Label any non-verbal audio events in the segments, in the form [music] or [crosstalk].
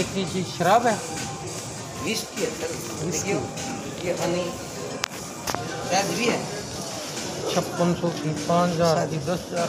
एक ही चीज़ शराब है? विस्की है सर ये हनी शायद भी है। छप्पन सौ पाँच हज़ार दस हज़ार।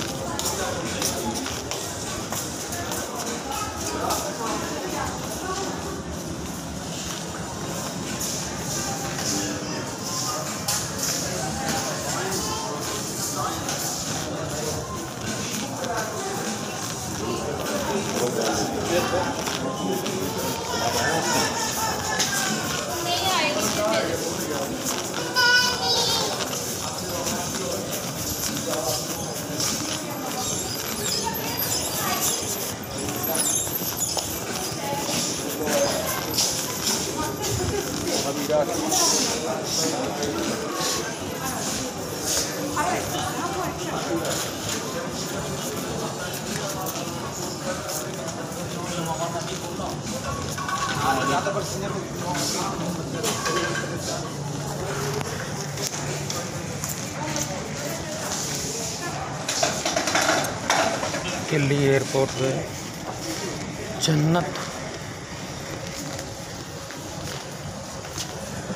Obrigado. दिल्ली एयरपोर्ट पे जन्नत।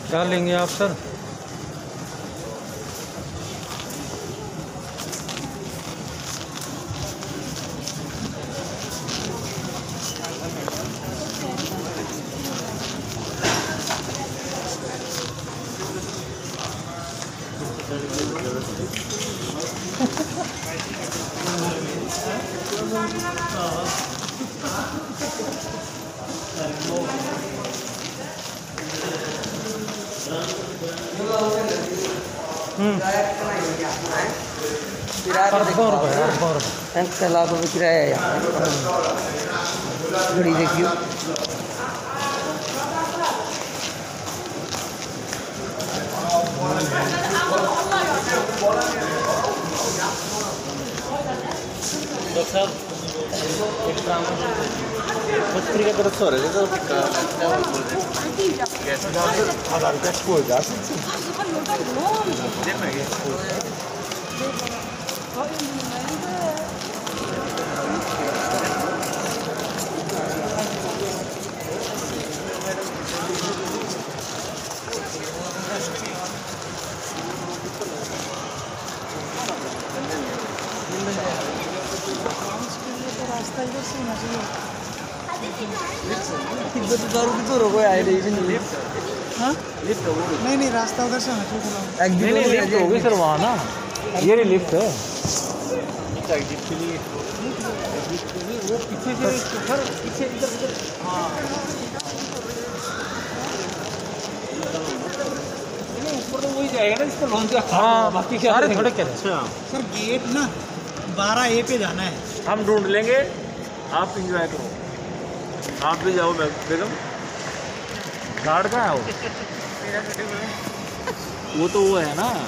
क्या लेंगे आप सर रुपये रुपये लाख रुपये किराया है यहाँ घड़ी देखियो sal. Potrika profesora, já दारू तो आए नहीं लिफ्ट हाँ। नहीं नहीं रास्ता उधर से थोड़ा नहीं नहीं लिफ्ट होगी सर वहाँ ना ये रही लिफ्ट है वो पीछे से सर पीछे इधर इधर हाँ ऊपर तो वही जाएगा ना इसका लॉन्च का हाँ बाकी क्या सारे थोड़े सर गेट ना बारह ए पे जाना है। हम ढूंढ लेंगे। आप इंजॉय करो। आप भी जाओ बेगम। गार्ड का है वो? [laughs] वो तो वो है ना।